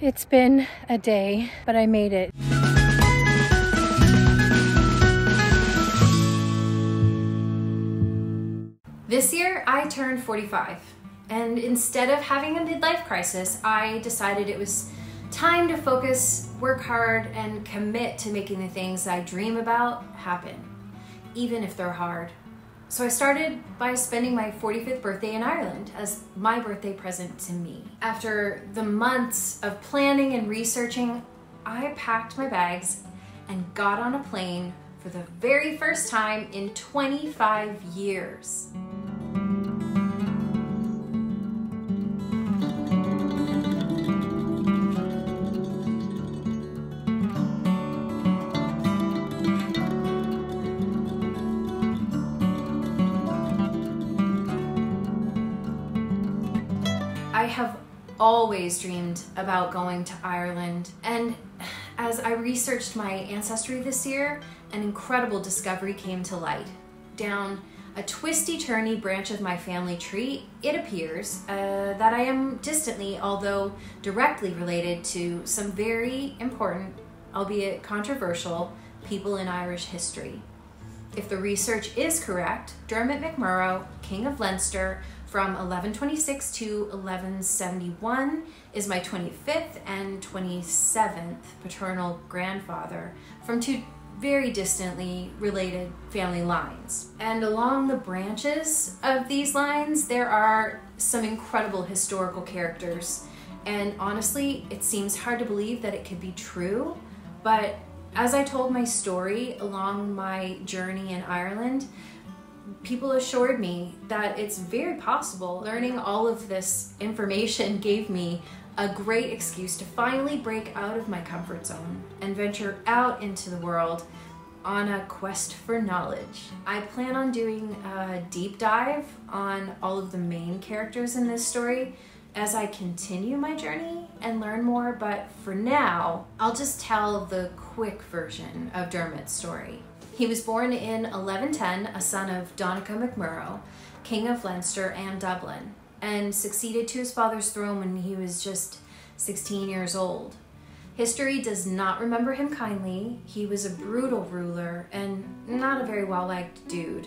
It's been a day, but I made it. This year, I turned 45. And instead of having a midlife crisis, I decided it was time to focus, work hard, and commit to making the things I dream about happen, even if they're hard. So I started by spending my 45th birthday in Ireland as my birthday present to me. After the months of planning and researching, I packed my bags and got on a plane for the very first time in 25 years. Have always dreamed about going to Ireland, and as I researched my ancestry this year, an incredible discovery came to light. Down a twisty turny branch of my family tree, it appears uh, that I am distantly, although directly related to some very important, albeit controversial, people in Irish history. If the research is correct, Dermot MacMurrough, King of Leinster, from 1126 to 1171 is my 25th and 27th paternal grandfather from two very distantly related family lines. And along the branches of these lines, there are some incredible historical characters. And honestly, it seems hard to believe that it could be true, but as I told my story along my journey in Ireland, people assured me that it's very possible. Learning all of this information gave me a great excuse to finally break out of my comfort zone and venture out into the world on a quest for knowledge. I plan on doing a deep dive on all of the main characters in this story as I continue my journey and learn more, but for now, I'll just tell the quick version of Dermot's story. He was born in 1110, a son of Donnacha MacMurrough, King of Leinster and Dublin, and succeeded to his father's throne when he was just 16 years old. History does not remember him kindly. He was a brutal ruler and not a very well liked dude.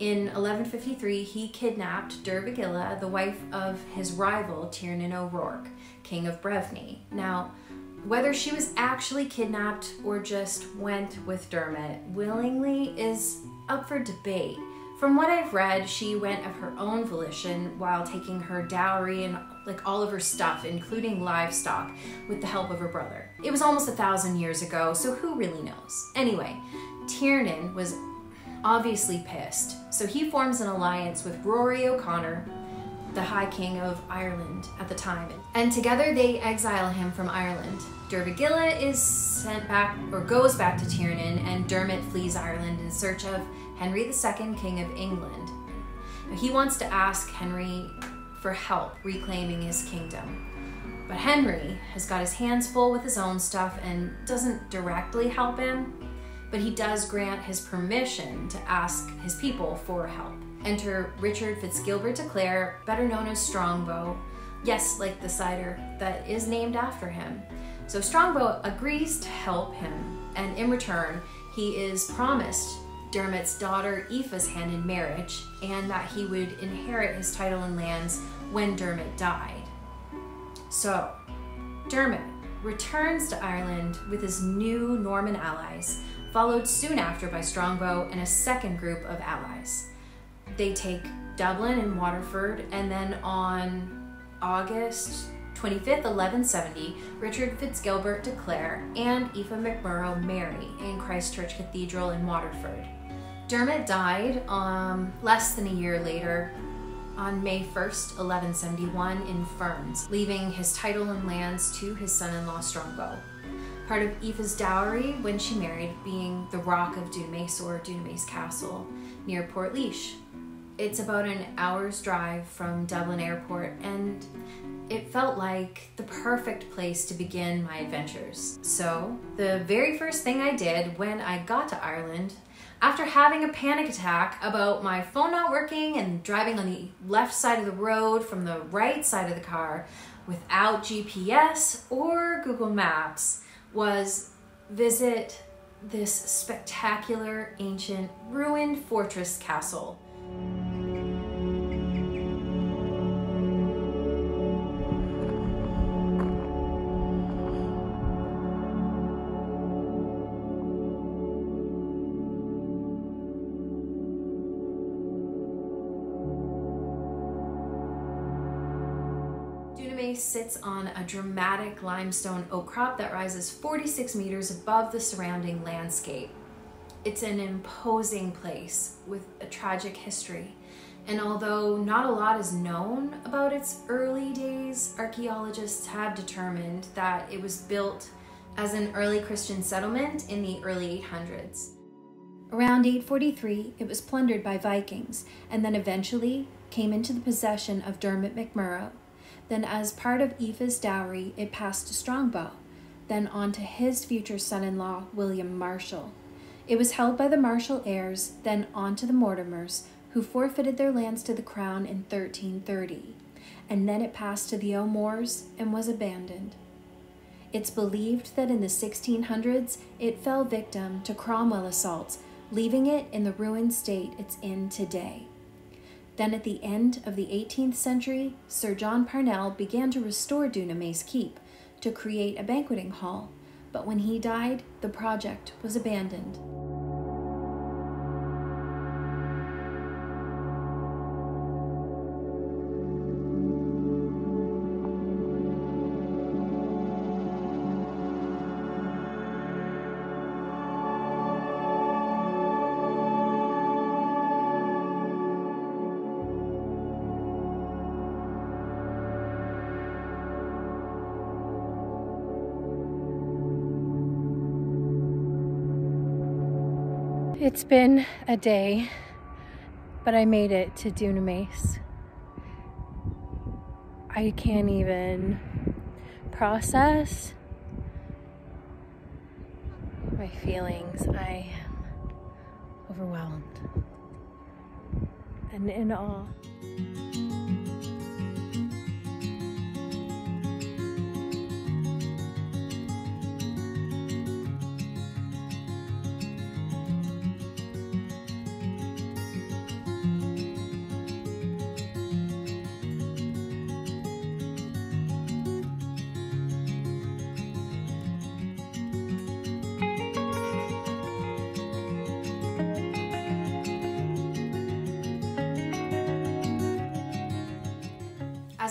In 1153, he kidnapped Dervagilla, the wife of his rival Tiernan O'Rourke, King of Breffni. Now, whether she was actually kidnapped or just went with Dermot willingly is up for debate. From what I've read, she went of her own volition while taking her dowry and like all of her stuff, including livestock, with the help of her brother. It was almost a thousand years ago, so who really knows? Anyway, Tiernan was obviously pissed, so he forms an alliance with Rory O'Connor, the High King of Ireland at the time. And together they exile him from Ireland. Dervagilla is sent back or goes back to Tiernan, and Dermot flees Ireland in search of Henry II, King of England. He wants to ask Henry for help reclaiming his kingdom. But Henry has got his hands full with his own stuff and doesn't directly help him, but he does grant his permission to ask his people for help. Enter Richard Fitzgilbert de Clare, better known as Strongbow. Yes, like the cider that is named after him. So Strongbow agrees to help him, and in return, he is promised Dermot's daughter Aoife's hand in marriage, and that he would inherit his title and lands when Dermot died. So, Dermot returns to Ireland with his new Norman allies, followed soon after by Strongbow and a second group of allies. They take Dublin and Waterford, and then on August 25th, 1170, Richard Fitzgilbert de Clare and Aoife MacMurrough marry in Christ Church Cathedral in Waterford. Dermot died um, less than a year later on May 1st, 1171, in Ferns, leaving his title and lands to his son in law Strongbow. Part of Eva's dowry when she married being the Rock of Dunamase or Dunamase Castle near Portlaoise. It's about an hour's drive from Dublin Airport, and it felt like the perfect place to begin my adventures. So, the very first thing I did when I got to Ireland after having a panic attack about my phone not working and driving on the left side of the road from the right side of the car without GPS or Google Maps was visit this spectacular ancient ruined fortress castle. Sits on a dramatic limestone outcrop that rises 46 meters above the surrounding landscape. It's an imposing place with a tragic history. And although not a lot is known about its early days, archaeologists have determined that it was built as an early Christian settlement in the early 800s. Around 843, it was plundered by Vikings and then eventually came into the possession of Dermot MacMurrough, then, as part of Aoife's dowry, it passed to Strongbow, then on to his future son in law, William Marshal. It was held by the Marshall heirs, then on to the Mortimers, who forfeited their lands to the crown in 1330, and then it passed to the O'Moores and was abandoned. It's believed that in the 1600s it fell victim to Cromwell assaults, leaving it in the ruined state it's in today. Then, at the end of the 18th century, Sir John Parnell began to restore Dunamase Keep to create a banqueting hall, but when he died, the project was abandoned. It's been a day, but I made it to Dunamase. I can't even process my feelings. I am overwhelmed and in awe.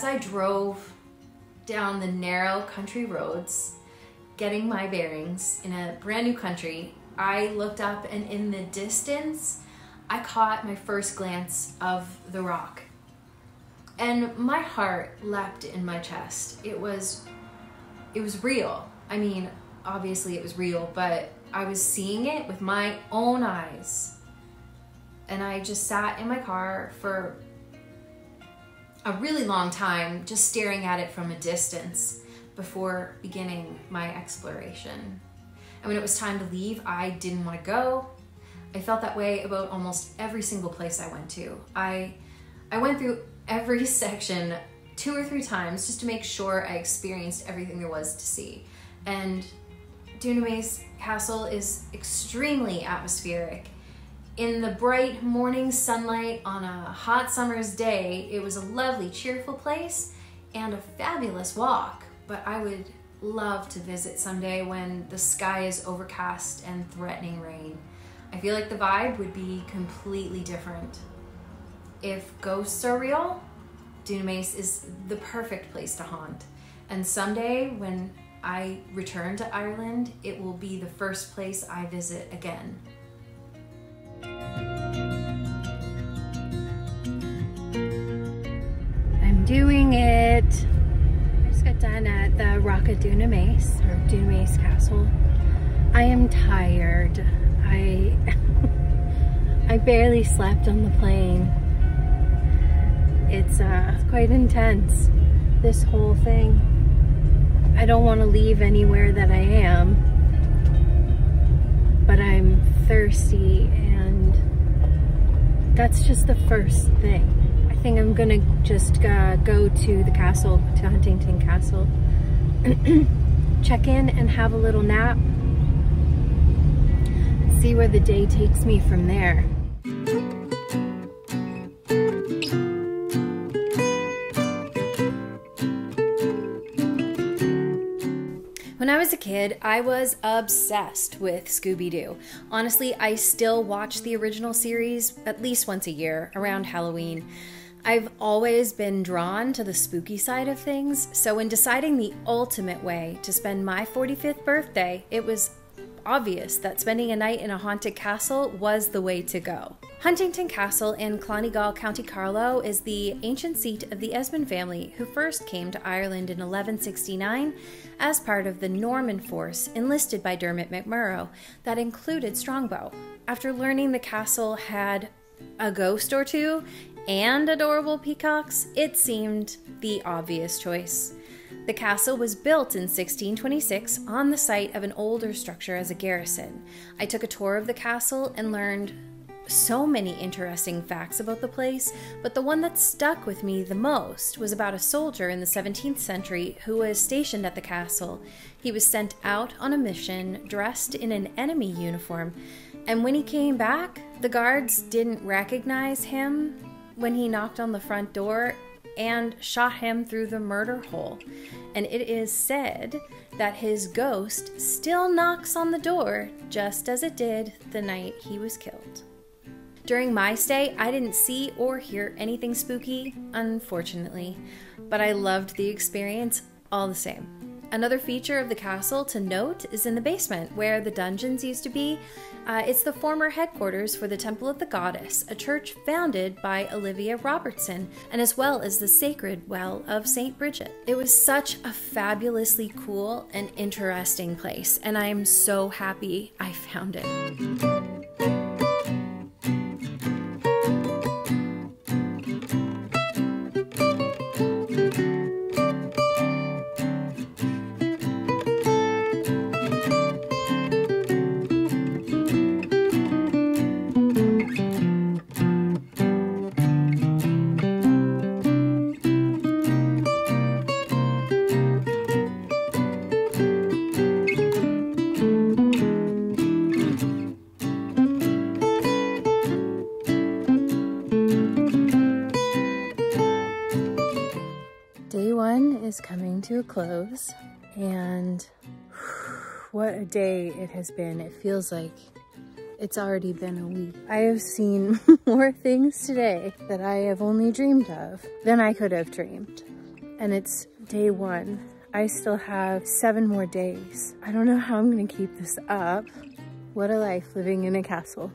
As I drove down the narrow country roads, getting my bearings in a brand new country, I looked up and in the distance, I caught my first glance of the rock. And my heart leapt in my chest. It was it was real. I mean, obviously it was real, but I was seeing it with my own eyes. And I just sat in my car for a really long time just staring at it from a distance before beginning my exploration. And when it was time to leave, I didn't want to go. I felt that way about almost every single place I went to. I I went through every section two or three times just to make sure I experienced everything there was to see. And Dunamase Castle is extremely atmospheric in the bright morning sunlight on a hot summer's day, it was a lovely, cheerful place and a fabulous walk. But I would love to visit someday when the sky is overcast and threatening rain. I feel like the vibe would be completely different. If ghosts are real, Dunamase is the perfect place to haunt. And someday when I return to Ireland, it will be the first place I visit again. I'm doing it. I just got done at the Rock of Dunamase, or Dunamase Castle. I am tired. I I barely slept on the plane. It's uh, quite intense, this whole thing. I don't want to leave anywhere that I am, but I'm thirsty that's just the first thing. I think I'm gonna just uh, go to the castle, to Huntington Castle, check in and have a little nap, see where the day takes me from there. Was a kid, I was obsessed with Scooby Doo. Honestly, I still watch the original series at least once a year around Halloween. I've always been drawn to the spooky side of things, so in deciding the ultimate way to spend my 45th birthday, it was obvious that spending a night in a haunted castle was the way to go. Huntington Castle in Clonegal, County Carlow is the ancient seat of the Esmonde family who first came to Ireland in 1169 as part of the Norman force enlisted by Dermot MacMurrough that included Strongbow. After learning the castle had a ghost or two and adorable peacocks, it seemed the obvious choice. The castle was built in 1626 on the site of an older structure as a garrison. I took a tour of the castle and learned so many interesting facts about the place, but the one that stuck with me the most was about a soldier in the 17th century who was stationed at the castle. He was sent out on a mission dressed in an enemy uniform, and when he came back, the guards didn't recognize him when he knocked on the front door and shot him through the murder hole. And it is said that his ghost still knocks on the door just as it did the night he was killed. During my stay, I didn't see or hear anything spooky, unfortunately, but I loved the experience all the same. Another feature of the castle to note is in the basement, where the dungeons used to be. Uh, it's the former headquarters for the Temple of the Goddess, a church founded by Olivia Robertson, and as well as the Sacred Well of St. Bridget. It was such a fabulously cool and interesting place, and I am so happy I found it. A close, and what a day it has been. It feels like it's already been a week. I have seen more things today that I have only dreamed of than I could have dreamed. And it's day one. I still have seven more days. I don't know how I'm gonna keep this up. What a life living in a castle.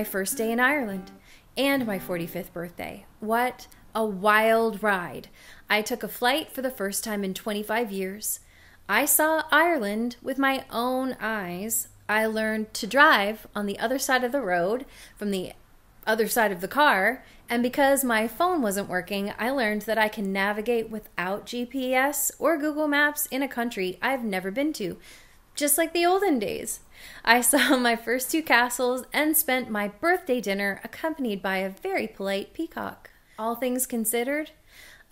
My first day in Ireland and my 45th birthday. What a wild ride! I took a flight for the first time in 25 years. I saw Ireland with my own eyes. I learned to drive on the other side of the road from the other side of the car. And because my phone wasn't working, I learned that I can navigate without GPS or Google Maps in a country I've never been to, just like the olden days. I saw my first two castles and spent my birthday dinner accompanied by a very polite peacock. All things considered,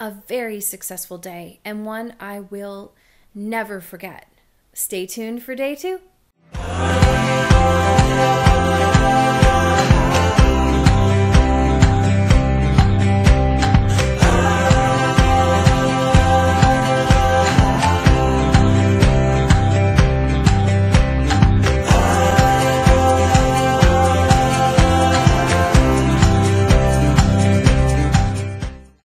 a very successful day and one I will never forget. Stay tuned for day two.